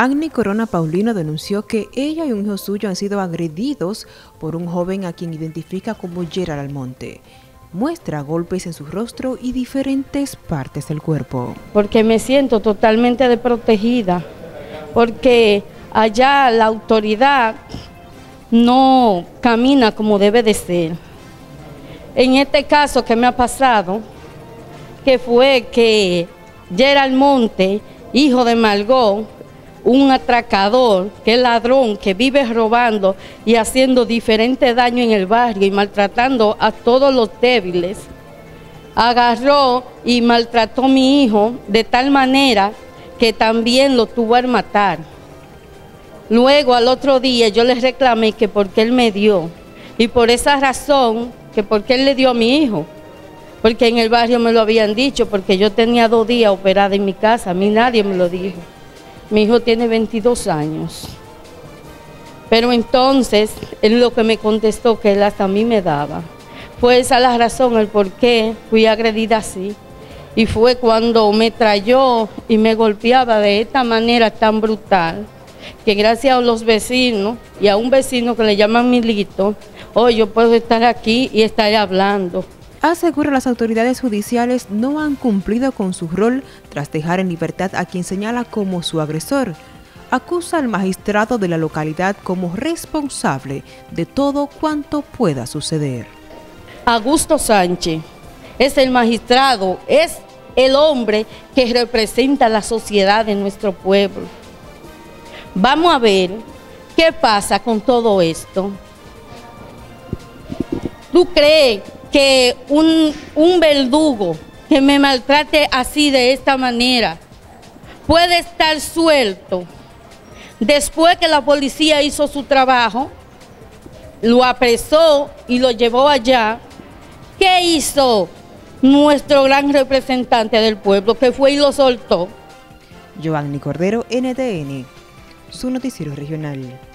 Agni Corona Paulino denunció que ella y un hijo suyo han sido agredidos por un joven a quien identifica como Gerard Almonte. Muestra golpes en su rostro y diferentes partes del cuerpo. Porque me siento totalmente desprotegida, porque allá la autoridad no camina como debe de ser. En este caso que me ha pasado, que fue que Gerald Monte, hijo de Margot, un atracador, que es ladrón, que vive robando y haciendo diferente daño en el barrio y maltratando a todos los débiles, agarró y maltrató a mi hijo de tal manera que también lo tuvo a matar. Luego al otro día yo le reclamé que porque él me dio y por esa razón que porque él le dio a mi hijo, porque en el barrio me lo habían dicho, porque yo tenía dos días operada en mi casa, a mí nadie me lo dijo. Mi hijo tiene 22 años. Pero entonces, él lo que me contestó que él hasta a mí me daba. Fue esa la razón, el por qué fui agredida así. Y fue cuando me trayó y me golpeaba de esta manera tan brutal, que gracias a los vecinos y a un vecino que le llaman Milito, hoy yo puedo estar aquí y estar hablando asegura las autoridades judiciales no han cumplido con su rol tras dejar en libertad a quien señala como su agresor. Acusa al magistrado de la localidad como responsable de todo cuanto pueda suceder. Augusto Sánchez es el magistrado, es el hombre que representa la sociedad de nuestro pueblo. Vamos a ver qué pasa con todo esto. ¿Tú crees que un, un verdugo que me maltrate así de esta manera puede estar suelto después que la policía hizo su trabajo, lo apresó y lo llevó allá. ¿Qué hizo nuestro gran representante del pueblo que fue y lo soltó? Giovanni Cordero, NTN, su noticiero regional.